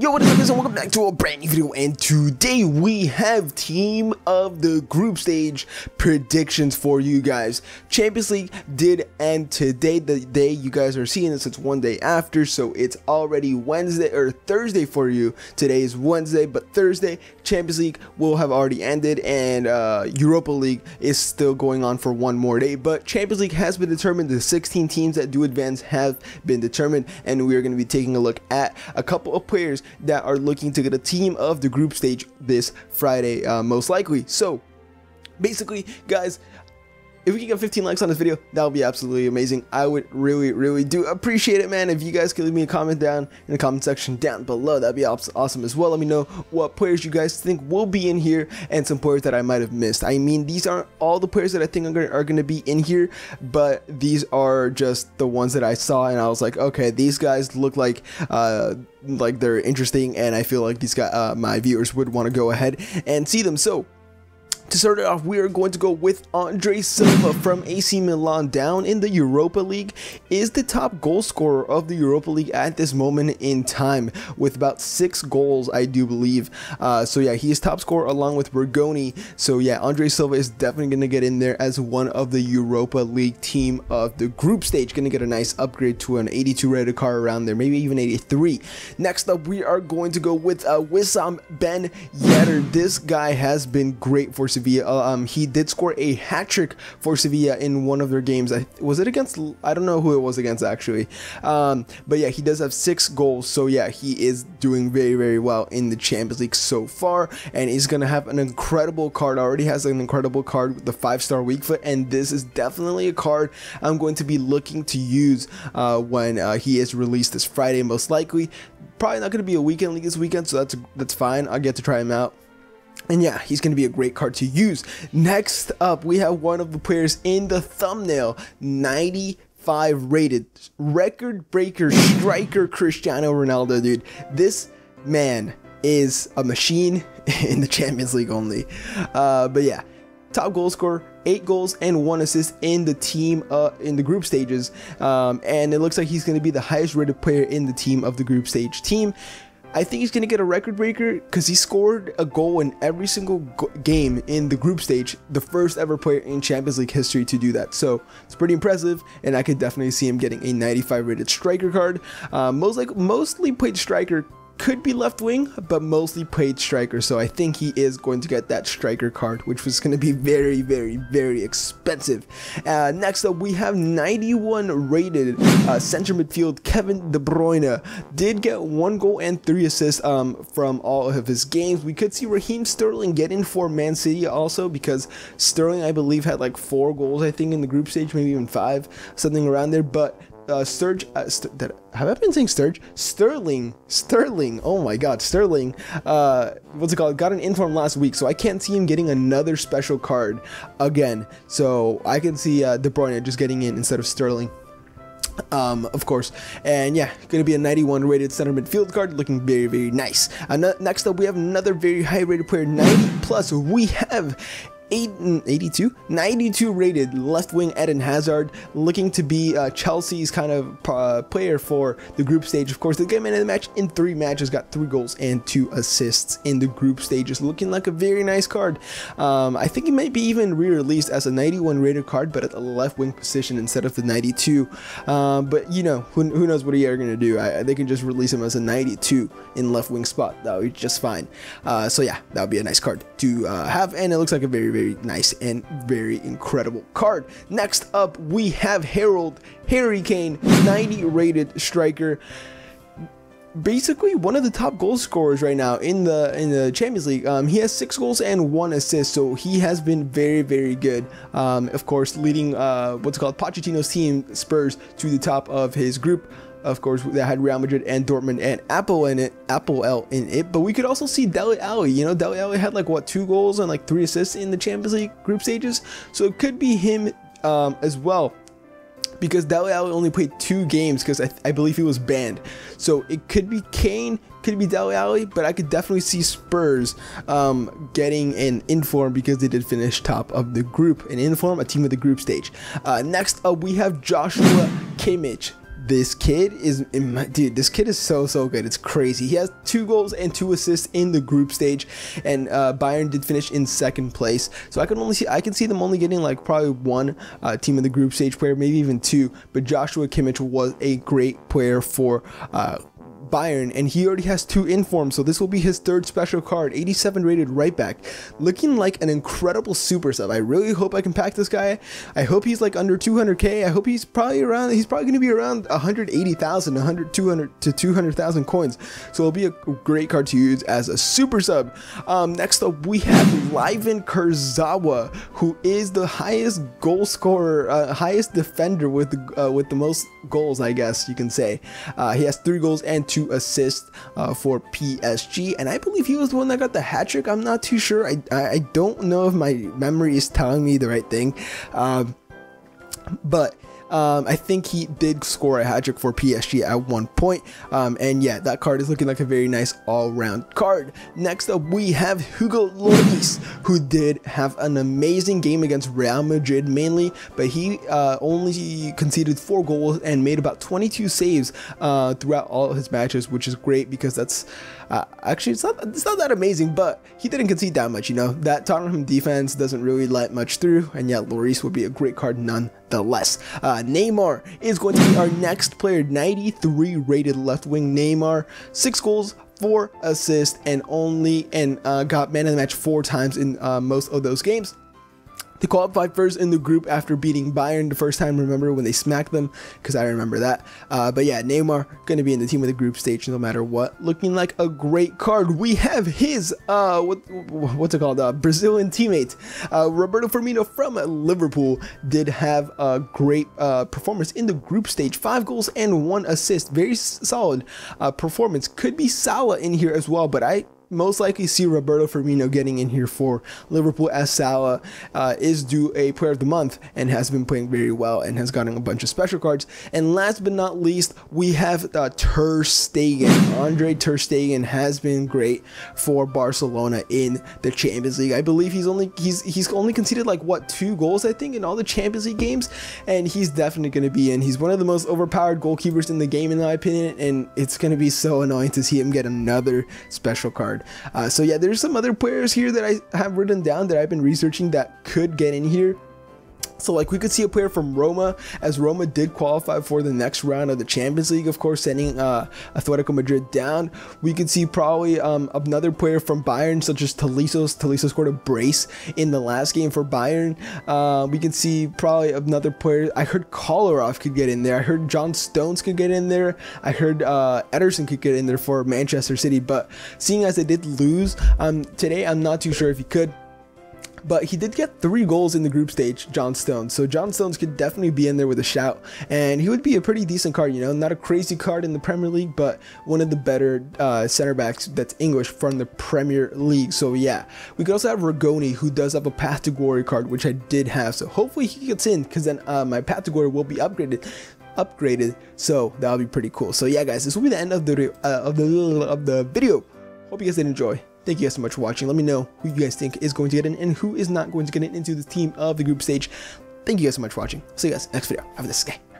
Yo, what is up guys and welcome back to a brand new video and today we have team of the group stage predictions for you guys. Champions League did end today, the day you guys are seeing this, it's one day after, so it's already Wednesday or Thursday for you. Today is Wednesday, but Thursday, Champions League will have already ended and uh, Europa League is still going on for one more day, but Champions League has been determined, the 16 teams that do advance have been determined and we are going to be taking a look at a couple of players that are looking to get a team of the group stage this Friday, uh, most likely. So, basically, guys, if we can get 15 likes on this video, that would be absolutely amazing. I would really, really do appreciate it, man. If you guys could leave me a comment down in the comment section down below, that'd be awesome as well. Let me know what players you guys think will be in here and some players that I might have missed. I mean, these aren't all the players that I think are going to be in here, but these are just the ones that I saw and I was like, okay, these guys look like, uh, like they're interesting and I feel like these guys, uh, my viewers would want to go ahead and see them. So to start it off, we are going to go with Andre Silva from AC Milan down in the Europa League, is the top goal scorer of the Europa League at this moment in time with about six goals, I do believe. Uh, so yeah, he is top scorer along with Rigoni. So yeah, Andre Silva is definitely going to get in there as one of the Europa League team of the group stage. Going to get a nice upgrade to an 82 rated car around there, maybe even 83. Next up, we are going to go with uh, Wissam Ben Yedder. This guy has been great for Sevilla. Uh, um, he did score a hat trick for Sevilla in one of their games. I, was it against? I don't know who it was against actually. Um, but yeah, he does have six goals. So yeah, he is doing very very well in the Champions League so far, and he's gonna have an incredible card. Already has an incredible card with the five star weak foot, and this is definitely a card I'm going to be looking to use uh, when uh, he is released this Friday, most likely. Probably not going to be a weekend league this weekend, so that's that's fine. I'll get to try him out. And yeah, he's going to be a great card to use. Next up, we have one of the players in the thumbnail, 95 rated record breaker striker Cristiano Ronaldo, dude. This man is a machine in the Champions League only. Uh, but yeah, top goal scorer, eight goals and one assist in the team uh, in the group stages. Um, and it looks like he's going to be the highest rated player in the team of the group stage team. I think he's going to get a record breaker because he scored a goal in every single game in the group stage, the first ever player in Champions League history to do that. So it's pretty impressive, and I could definitely see him getting a 95 rated striker card. Uh, most like mostly played striker could be left wing, but mostly played striker. So I think he is going to get that striker card, which was going to be very, very, very expensive. Uh, next up, we have 91 rated uh, center midfield Kevin De Bruyne. Did get one goal and three assists um, from all of his games. We could see Raheem Sterling get in for Man City also because Sterling, I believe, had like four goals, I think, in the group stage, maybe even five, something around there. But uh, Sturge, uh, St have I been saying Sturge? Sterling, Sterling, oh my god, Sterling, uh, what's it called, got an inform last week, so I can't see him getting another special card again, so I can see uh, De Bruyne just getting in instead of Sterling. Um, of course, and yeah, gonna be a 91 rated center midfield card, looking very, very nice. Uh, next up, we have another very high rated player, 90 plus. We have 82, 92 rated left wing Eden Hazard, looking to be uh, Chelsea's kind of uh, player for the group stage. Of course, the game man of the match in three matches, got three goals and two assists in the group stages, looking like a very nice card. Um, I think it might be even re-released as a 91 rated card, but at the left wing position instead of the 92. Um, but you know, who, who knows what they are gonna do? I, they can just release him as a 92 in left wing spot. That would be just fine. Uh, so yeah, that would be a nice card to uh, have, and it looks like a very, very nice and very incredible card. Next up, we have Harold Harry Kane, 90 rated striker basically one of the top goal scorers right now in the in the Champions League. Um, he has six goals and one assist, so he has been very very good. Um, of course, leading uh, what's called Pochettino's team Spurs to the top of his group of course, that had Real Madrid and Dortmund and Apple in it, Apple L in it. But we could also see Dele Alli. You know, Dele Alli had like what two goals and like three assists in the Champions League group stages. So it could be him um, as well. Because Dele Alli only played two games because I, I, believe he was banned. So it could be Kane, could be Dele Alli, but I could definitely see Spurs um, getting an inform because they did finish top of the group. An inform, a team of the group stage. Uh, next up, we have Joshua Kimmich this kid is, dude, this kid is so, so good. It's crazy. He has two goals and two assists in the group stage, and uh, Bayern did finish in second place. So I can only see, I can see them only getting like probably one uh, team in the group stage player, maybe even two. But Joshua Kimmich was a great player for uh, Bayern, and he already has two informs, so this will be his third special card, 87 rated right back, looking like an incredible super sub. I really hope I can pack this guy. I hope he's like under 200k. I hope he's probably around. He's probably going to be around 180,000, 100, 200 to 200,000 coins. So it'll be a great card to use as a super sub. Um, next up, we have Layvin Kurzawa, who is the highest goal scorer, uh, highest defender with the uh, with the most goals, I guess you can say. Uh, he has three goals and two assists uh, for PSG, and I believe he was the one that got the hat trick. I'm not too sure. I I don't know if my memory is telling me the right thing, um, but um, I think he did score a hat trick for PSG at one point. Um, and yeah, that card is looking like a very nice all-round card. Next up, we have Hugo Lloris, who did have an amazing game against Real Madrid mainly, but he uh, only conceded four goals and made about 22 saves uh, throughout all his matches, which is great because that's uh, actually it's not it's not that amazing, but he didn't concede that much. You know that Tottenham defense doesn't really let much through, and yet Lloris would be a great card nonetheless. Uh, Neymar is going to be our next player, 93 rated left wing. Neymar, six goals, four assists, and only and uh, got man of the match four times in uh, most of those games. They qualified first in the group after beating Bayern the first time, remember, when they smacked them, because I remember that. Uh, but yeah, Neymar going to be in the team of the group stage no matter what. Looking like a great card. We have his, uh, what, what's it called, uh, Brazilian teammate, uh, Roberto Firmino from Liverpool, did have a great uh, performance in the group stage. Five goals and one assist. Very solid uh, performance. Could be Salah in here as well, but I most likely see Roberto Firmino getting in here for Liverpool as Salah uh, is due a player of the month and has been playing very well and has gotten a bunch of special cards. And last but not least, we have uh, Ter Stegen. Andre Ter Stegen has been great for Barcelona in the Champions League. I believe he's only he's he's only conceded like what two goals I think in all the Champions League games, and he's definitely going to be in. He's one of the most overpowered goalkeepers in the game in my opinion, and it's going to be so annoying to see him get another special card. Uh, so yeah, there's some other players here that I have written down that I've been researching that could get in here. So like we could see a player from Roma as Roma did qualify for the next round of the Champions League, of course, sending uh, Atletico Madrid down. We could see probably um, another player from Bayern, such as Tolisso. Tolisso scored a brace in the last game for Bayern. Uh, we can see probably another player. I heard Kolarov could get in there. I heard John Stones could get in there. I heard uh, Ederson could get in there for Manchester City. But seeing as they did lose um, today, I'm not too sure if he could but he did get three goals in the group stage, John Stones. So John Stones could definitely be in there with a shout, and he would be a pretty decent card. You know, not a crazy card in the Premier League, but one of the better uh, center backs that's English from the Premier League. So yeah, we could also have Rigoni, who does have a Path to Glory card, which I did have. So hopefully he gets in, because then uh, my Path to Glory will be upgraded upgraded so that'll be pretty cool so yeah guys this will be the end of the uh, of the of the video hope you guys did enjoy Thank you guys so much for watching. Let me know who you guys think is going to get in and who is not going to get in into the team of the group stage. Thank you guys so much for watching. See you guys next video. Have a nice day.